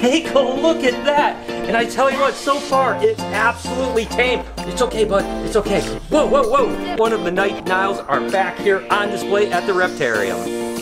take a look at that. And I tell you what, so far, it's absolutely tame. It's okay, bud, it's okay. Whoa, whoa, whoa. One of the night Niles are back here on display at the Reptarium.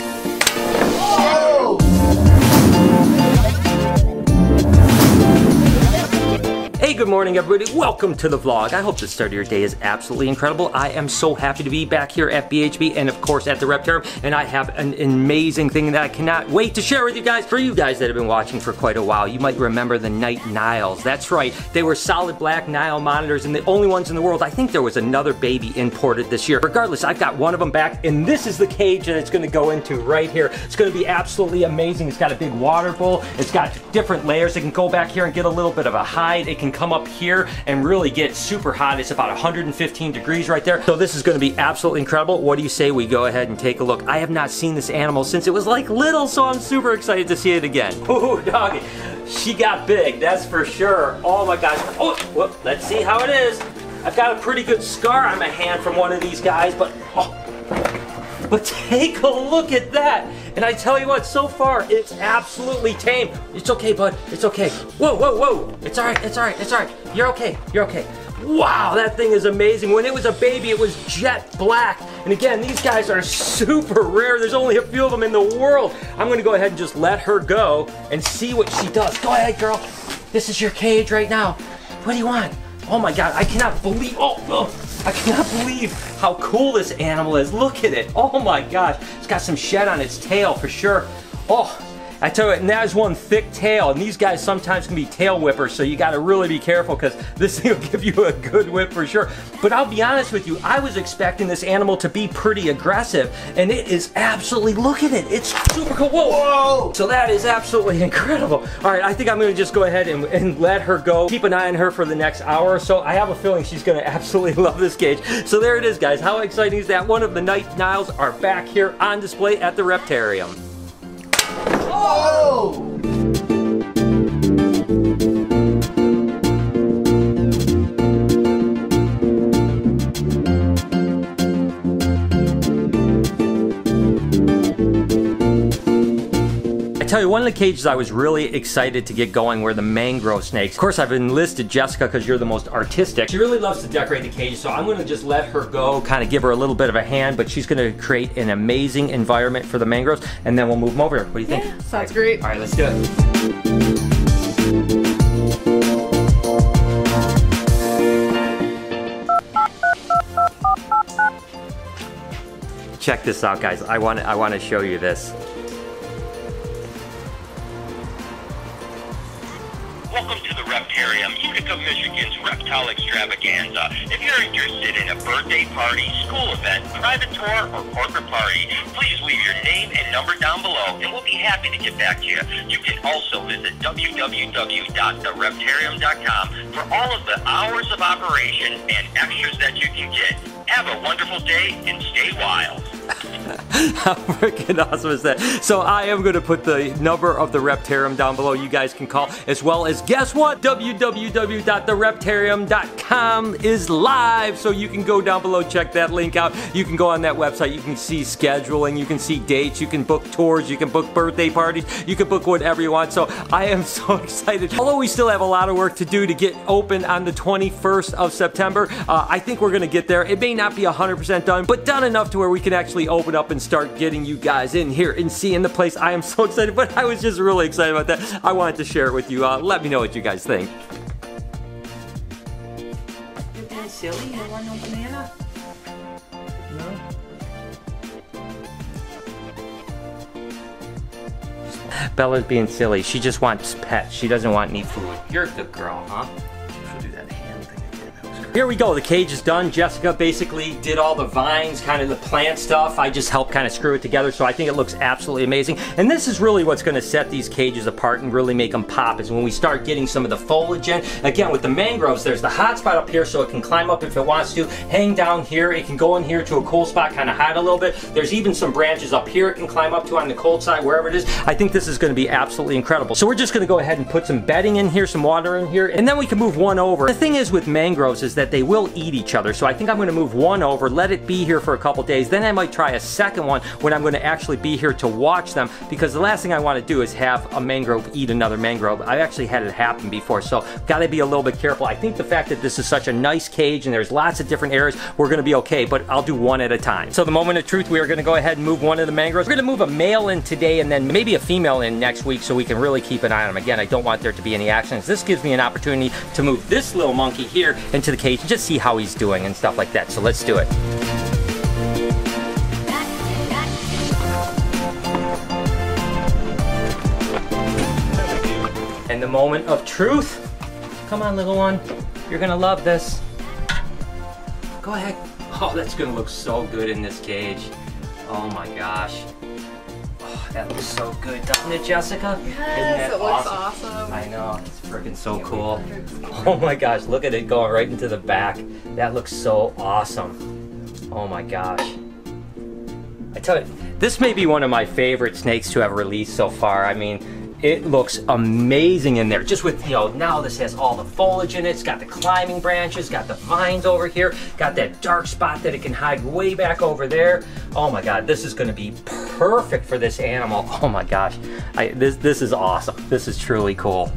Hey, good morning everybody. Welcome to the vlog. I hope the start of your day is absolutely incredible. I am so happy to be back here at BHB and of course at the Reptarium and I have an amazing thing that I cannot wait to share with you guys. For you guys that have been watching for quite a while, you might remember the Night Niles. That's right. They were solid black Nile monitors and the only ones in the world. I think there was another baby imported this year. Regardless, I've got one of them back and this is the cage that it's going to go into right here. It's going to be absolutely amazing. It's got a big water bowl. It's got different layers. It can go back here and get a little bit of a hide. It can come up here and really get super hot. It's about 115 degrees right there. So this is gonna be absolutely incredible. What do you say we go ahead and take a look? I have not seen this animal since it was like little, so I'm super excited to see it again. Ooh, doggy. She got big, that's for sure. Oh my gosh. Oh, well, let's see how it is. I've got a pretty good scar on my hand from one of these guys, but oh, but take a look at that. And I tell you what, so far, it's absolutely tame. It's okay, bud. It's okay. Whoa, whoa, whoa. It's all right. It's all right. It's all right. You're okay. You're okay. Wow, that thing is amazing. When it was a baby, it was jet black. And again, these guys are super rare. There's only a few of them in the world. I'm gonna go ahead and just let her go and see what she does. Go ahead, girl. This is your cage right now. What do you want? Oh my God, I cannot believe, oh, oh. I cannot believe how cool this animal is. Look at it. Oh my gosh. It's got some shed on its tail for sure. Oh, I tell you, and that is one thick tail, and these guys sometimes can be tail whippers, so you gotta really be careful because this thing will give you a good whip for sure. But I'll be honest with you, I was expecting this animal to be pretty aggressive, and it is absolutely, look at it, it's super cool. Whoa! Whoa. So that is absolutely incredible. All right, I think I'm gonna just go ahead and, and let her go. Keep an eye on her for the next hour or so. I have a feeling she's gonna absolutely love this cage. So there it is, guys. How exciting is that? One of the Night Niles are back here on display at the Reptarium. Oh! Tell you, one of the cages I was really excited to get going were the mangrove snakes. Of course, I've enlisted Jessica because you're the most artistic. She really loves to decorate the cage, so I'm gonna just let her go, kind of give her a little bit of a hand, but she's gonna create an amazing environment for the mangroves, and then we'll move them over here. What do you think? Yeah, sounds great. All right, let's do it. check this out guys I want I want to show you this Michigan's Reptile Extravaganza. If you're interested in a birthday party, school event, private tour, or corporate party, please leave your name and number down below, and we'll be happy to get back to you. You can also visit www.thereptarium.com for all of the hours of operation and extras that you can get. Have a wonderful day and stay wild. How freaking awesome is that? So I am going to put the number of the Reptarium down below you guys can call, as well as guess what? www.thereptarium.com is live, so you can go down below, check that link out. You can go on that website, you can see scheduling, you can see dates, you can book tours, you can book birthday parties, you can book whatever you want. So I am so excited. Although we still have a lot of work to do to get open on the 21st of September, uh, I think we're going to get there. It may not be 100% done, but done enough to where we can actually open up and start getting you guys in here and seeing the place. I am so excited, but I was just really excited about that. I wanted to share it with you. Uh, let me know what you guys think. You're being silly. You want no banana? No. Bella's being silly. She just wants pets. She doesn't want any food. You're a good girl, huh? Here we go, the cage is done. Jessica basically did all the vines, kind of the plant stuff. I just helped kind of screw it together, so I think it looks absolutely amazing. And this is really what's gonna set these cages apart and really make them pop, is when we start getting some of the foliage in. Again, with the mangroves, there's the hot spot up here, so it can climb up if it wants to, hang down here, it can go in here to a cool spot, kind of hide a little bit. There's even some branches up here it can climb up to on the cold side, wherever it is. I think this is gonna be absolutely incredible. So we're just gonna go ahead and put some bedding in here, some water in here, and then we can move one over. The thing is with mangroves is that they will eat each other. So I think I'm gonna move one over, let it be here for a couple days. Then I might try a second one when I'm gonna actually be here to watch them because the last thing I wanna do is have a mangrove eat another mangrove. I've actually had it happen before, so gotta be a little bit careful. I think the fact that this is such a nice cage and there's lots of different areas, we're gonna be okay, but I'll do one at a time. So the moment of truth, we are gonna go ahead and move one of the mangroves. We're gonna move a male in today and then maybe a female in next week so we can really keep an eye on them. Again, I don't want there to be any accidents. This gives me an opportunity to move this little monkey here into the cage and just see how he's doing and stuff like that. So let's do it. And the moment of truth. Come on, little one. You're gonna love this. Go ahead. Oh, that's gonna look so good in this cage. Oh my gosh. That looks so good, doesn't it, Jessica? Yes, it looks awesome. I know, it's freaking so cool. Oh my gosh, look at it going right into the back. That looks so awesome. Oh my gosh. I tell you, this may be one of my favorite snakes to have released so far. I mean, it looks amazing in there. Just with, you know, now this has all the foliage in it. It's got the climbing branches, got the vines over here, got that dark spot that it can hide way back over there. Oh my God, this is gonna be perfect for this animal. Oh my gosh, I, this, this is awesome. This is truly cool.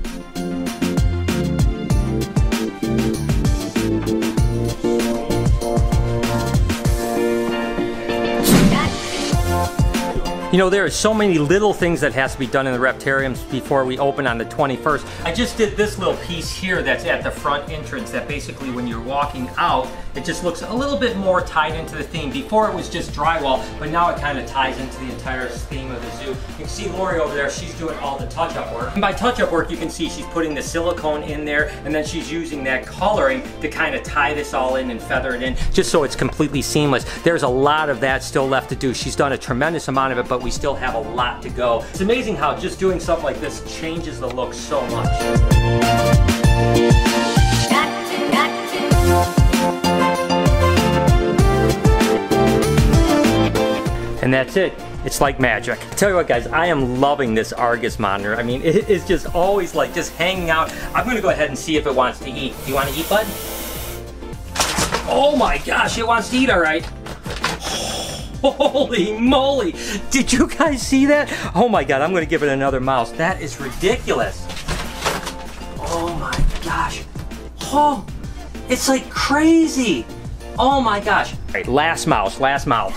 You know, there are so many little things that has to be done in the reptariums before we open on the 21st. I just did this little piece here that's at the front entrance that basically when you're walking out, it just looks a little bit more tied into the theme. Before it was just drywall, but now it kind of ties into the entire theme of the zoo. You can see Lori over there, she's doing all the touch-up work. And by touch-up work, you can see she's putting the silicone in there, and then she's using that coloring to kind of tie this all in and feather it in, just so it's completely seamless. There's a lot of that still left to do. She's done a tremendous amount of it, but we still have a lot to go. It's amazing how just doing stuff like this changes the look so much. And that's it. It's like magic. I tell you what guys, I am loving this Argus monitor. I mean, it is just always like just hanging out. I'm gonna go ahead and see if it wants to eat. Do you wanna eat, bud? Oh my gosh, it wants to eat, all right. Holy moly! Did you guys see that? Oh my god, I'm gonna give it another mouse. That is ridiculous. Oh my gosh. Oh, it's like crazy. Oh my gosh. All right, last mouse, last mouse.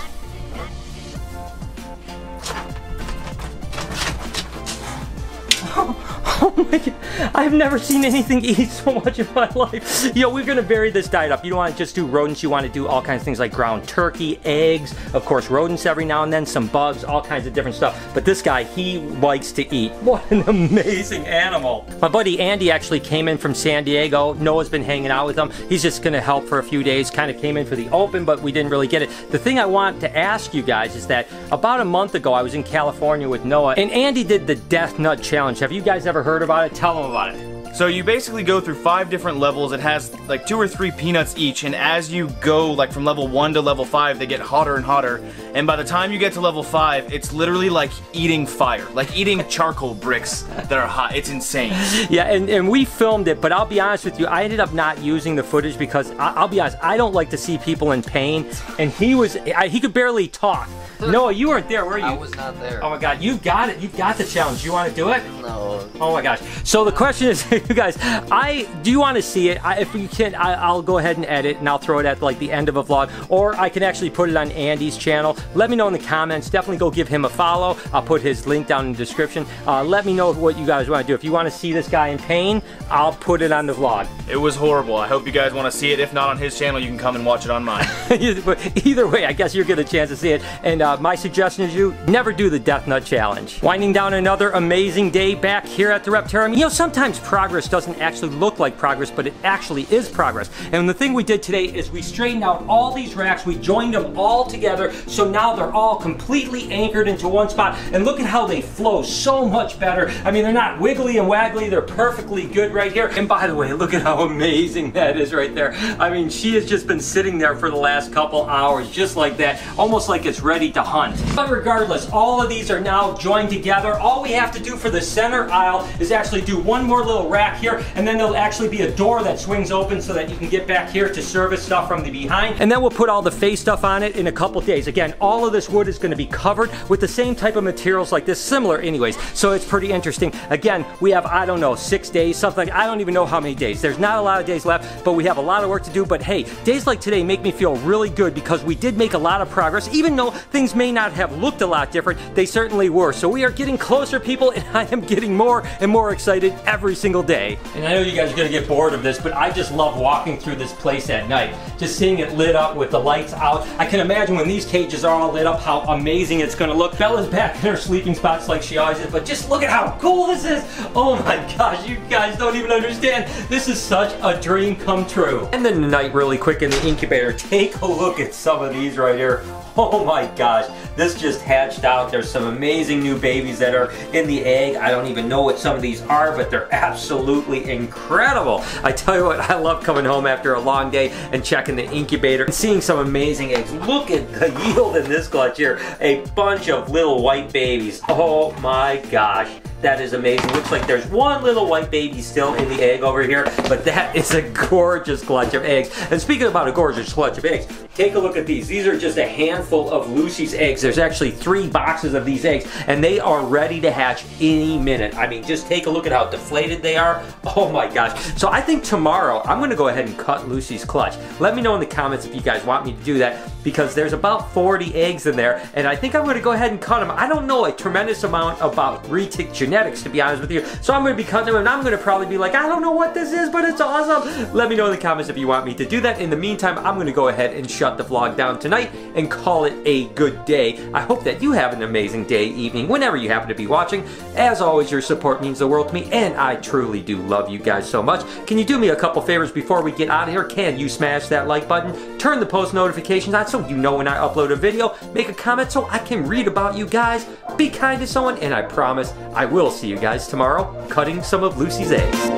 Oh my god, I've never seen anything eat so much in my life. Yo, we're gonna vary this diet up. You don't wanna just do rodents, you wanna do all kinds of things like ground turkey, eggs, of course rodents every now and then, some bugs, all kinds of different stuff. But this guy, he likes to eat. What an amazing animal. My buddy Andy actually came in from San Diego. Noah's been hanging out with him. He's just gonna help for a few days, kind of came in for the open, but we didn't really get it. The thing I want to ask you guys is that about a month ago, I was in California with Noah, and Andy did the Death Nut Challenge. Have you guys ever heard about it? Tell them about it. So you basically go through five different levels. It has like two or three peanuts each, and as you go like from level one to level five, they get hotter and hotter. And by the time you get to level five, it's literally like eating fire, like eating charcoal bricks that are hot. It's insane. Yeah, and, and we filmed it, but I'll be honest with you, I ended up not using the footage because I, I'll be honest, I don't like to see people in pain. And he was, I, he could barely talk. Noah, you weren't there, were you? I was not there. Oh my God, you got it. You got the challenge. You want to do it? No. Oh my gosh. So the question is, you guys, I do you want to see it? I, if you can, I, I'll go ahead and edit, and I'll throw it at like the end of a vlog, or I can actually put it on Andy's channel. Let me know in the comments. Definitely go give him a follow. I'll put his link down in the description. Uh, let me know what you guys want to do. If you want to see this guy in pain, I'll put it on the vlog. It was horrible. I hope you guys want to see it. If not on his channel, you can come and watch it on mine. but either way, I guess you'll get a chance to see it. And uh, my suggestion is you never do the Death Nut Challenge. Winding down another amazing day back here at the Reptarium. You know, sometimes progress doesn't actually look like progress, but it actually is progress. And the thing we did today is we straightened out all these racks, we joined them all together, so now they're all completely anchored into one spot. And look at how they flow so much better. I mean, they're not wiggly and waggly, they're perfectly good right here. And by the way, look at how amazing that is right there. I mean, she has just been sitting there for the last couple hours, just like that, almost like it's ready to hunt. But regardless, all of these are now joined together. All we have to do for the center aisle is actually do one more little rack here, and then there'll actually be a door that swings open so that you can get back here to service stuff from the behind. And then we'll put all the face stuff on it in a couple days. Again, all of this wood is gonna be covered with the same type of materials like this, similar anyways, so it's pretty interesting. Again, we have, I don't know, six days, something, I don't even know how many days. There's not a lot of days left, but we have a lot of work to do, but hey, days like today make me feel really good because we did make a lot of progress, even though things may not have looked a lot different, they certainly were. So we are getting closer, people, and I am getting more and more excited every single day. And I know you guys are gonna get bored of this, but I just love walking through this place at night. Just seeing it lit up with the lights out. I can imagine when these cages are all lit up how amazing it's gonna look. Bella's back in her sleeping spots like she always is, but just look at how cool this is. Oh my gosh, you guys don't even understand. This is such a dream come true. And then night, really quick in the incubator, take a look at some of these right here. Oh my gosh, this just hatched out. There's some amazing new babies that are in the egg. I don't even know what some of these are, but they're absolutely incredible. I tell you what, I love coming home after a long day and checking the incubator and seeing some amazing eggs. Look at the yield in this clutch here. A bunch of little white babies. Oh my gosh. That is amazing. Looks like there's one little white baby still in the egg over here, but that is a gorgeous clutch of eggs. And speaking about a gorgeous clutch of eggs, take a look at these. These are just a handful of Lucy's eggs. There's actually three boxes of these eggs, and they are ready to hatch any minute. I mean, just take a look at how deflated they are. Oh my gosh. So I think tomorrow, I'm gonna go ahead and cut Lucy's clutch. Let me know in the comments if you guys want me to do that, because there's about 40 eggs in there, and I think I'm gonna go ahead and cut them. I don't know a tremendous amount about retic genetics, to be honest with you. So I'm gonna be cutting them and I'm gonna probably be like, I don't know what this is, but it's awesome. Let me know in the comments if you want me to do that. In the meantime, I'm gonna go ahead and shut the vlog down tonight and call it a good day. I hope that you have an amazing day, evening, whenever you happen to be watching. As always, your support means the world to me and I truly do love you guys so much. Can you do me a couple favors before we get out of here? Can you smash that like button? Turn the post notifications on so you know when I upload a video. Make a comment so I can read about you guys. Be kind to someone and I promise I will see you guys tomorrow cutting some of Lucy's eggs.